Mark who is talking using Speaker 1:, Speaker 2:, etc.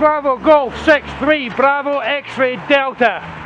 Speaker 1: Bravo Golf 6-3 Bravo X-Ray Delta.